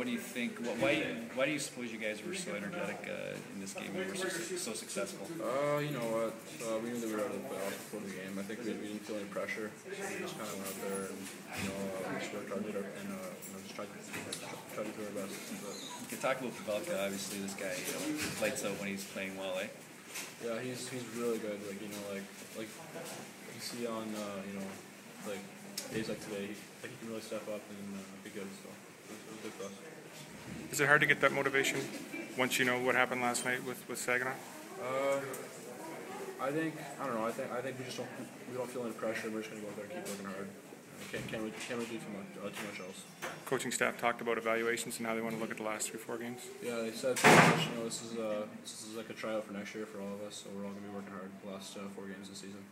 what do you think? What, why why do you suppose you guys were so energetic uh, in this game and were so, so successful? Uh, you know what? Uh, we knew that we were out of the playoffs before the game. I think we, we didn't feel any pressure. So we just kind of went out there and you know uh, we just worked hard, and uh, you know just tried tried to do our best. But, You can talk about Pavelka. Obviously, this guy you know, lights out when he's playing well, eh? yeah, he's he's really good. Like you know, like like you see on uh, you know like days like today, he, like he can really step up and uh, be good. So it was, it was good for us. Is it hard to get that motivation once you know what happened last night with, with Saginaw? Uh, I think I don't know. I think I think we just don't we don't feel any pressure. We're just gonna go out there and keep working hard. Can't can't really, can't really do too much uh, too much else. Coaching staff talked about evaluations and now they want to look at the last three, four games. Yeah, they said pretty much, you know this is uh this is like a tryout for next year for all of us. So we're all gonna be working hard the last uh, four games this season.